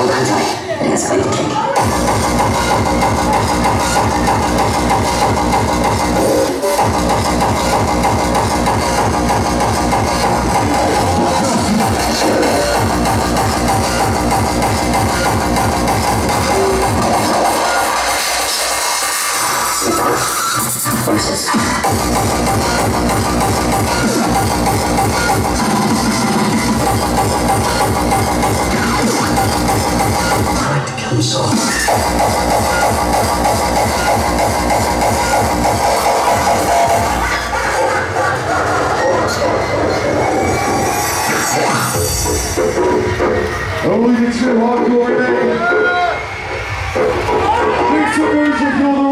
「超看在这个小一天。Forces. Tried to kill himself. Only Oh, we can still hardcore, man. Big submersion, you're the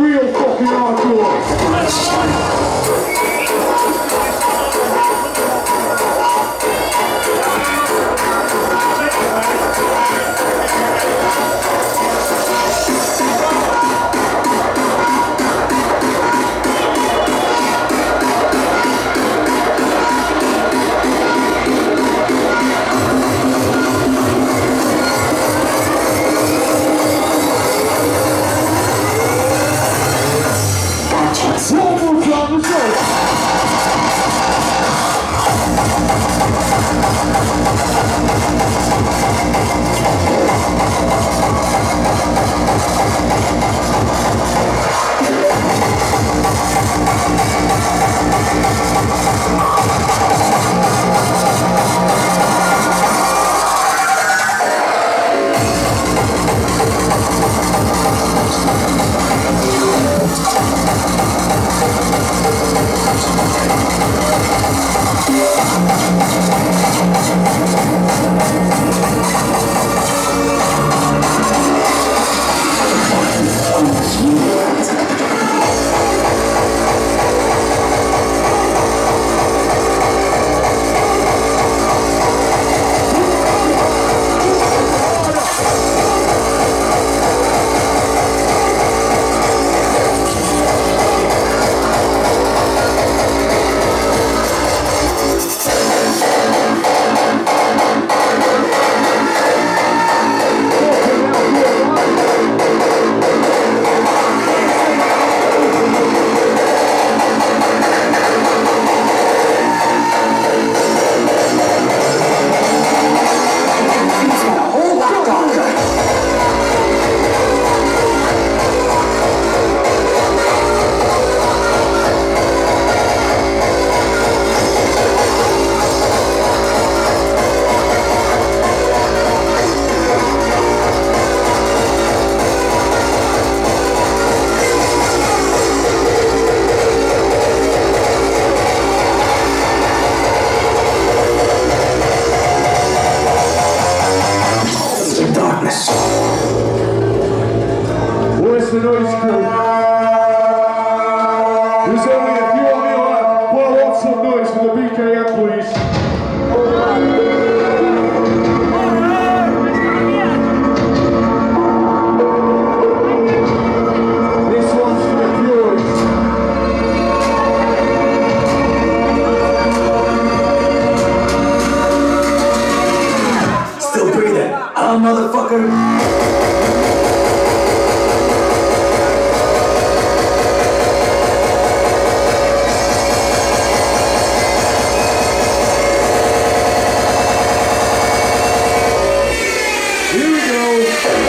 Here we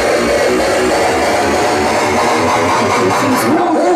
go.